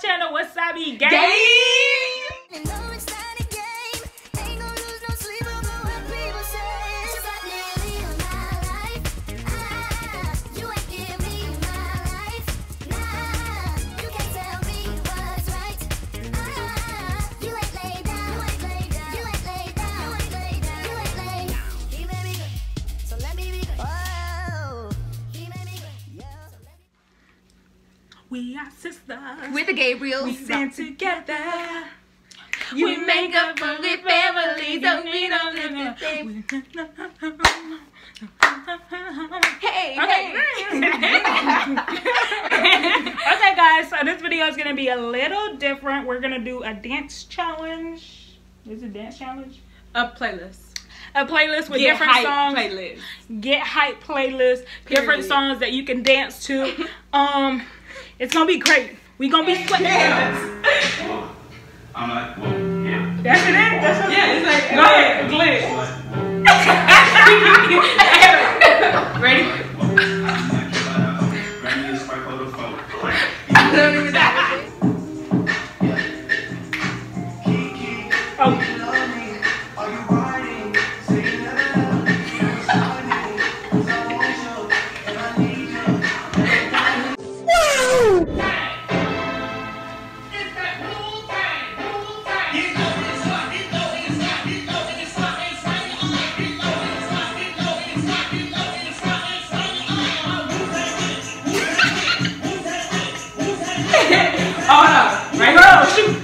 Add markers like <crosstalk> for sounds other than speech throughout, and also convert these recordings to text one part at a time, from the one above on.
channel, Wasabi Gang. Game. We are sisters. With the Gabriels. we stand together. We make up for the family, don't we don't live the same. Hey, Okay. <laughs> okay, guys. So this video is gonna be a little different. We're gonna do a dance challenge. Is it dance challenge? A playlist. A playlist with Get different hype songs. Playlist. Get hype playlist. Different songs that you can dance to. <laughs> um, it's gonna be great. We gonna be sweating. <laughs> I'm like, well, yeah. That's it. That's it. Yeah, it's like, Go ahead. glitch. <laughs> <laughs> <laughs> Oh no. Right? Girl, shoot.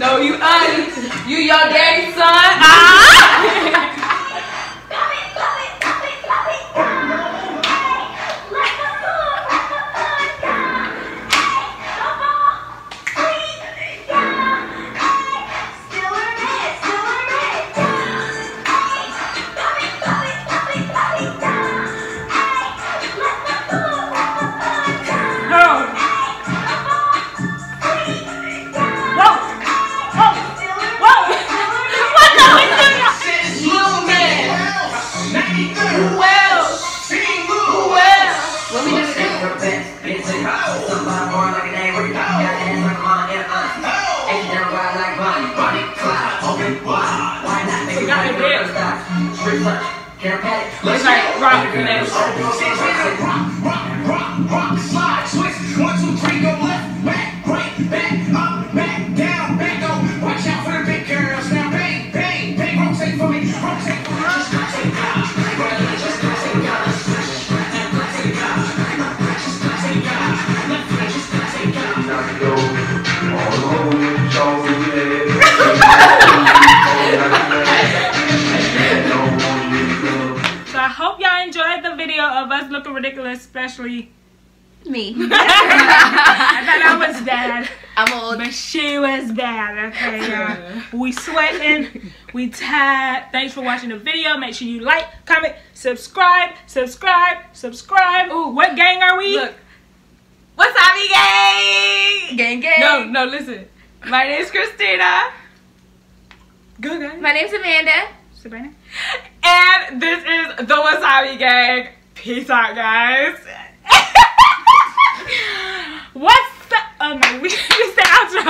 No, you ain't. You your daddy's son. Straight fresh. Looks like rock connects. Slide, twist, one, two, three, go left, back, right, back, up, back, down, back, go. Watch out for the big girls. Now bang, bang, bang, rotate for me, rotate for me. Just rotate, guys. Just rotate, guys. Just rotate, guys. Just rotate, guys. Left, just rotate, guys. Now go all over, all over. Ridiculous, especially. Me. <laughs> I thought I was bad, I'm old. but she was bad. Okay, yeah. We sweating, we tired. Thanks for watching the video. Make sure you like, comment, subscribe, subscribe, subscribe. Ooh, what gang are we? Look. Wasabi gang! Gang gang. No, no, listen. My name's Christina. Good guys. My name's Amanda. Sabrina. And this is the Wasabi gang. Peace out, guys. <laughs> What's the? Oh no, we <laughs> just the outro.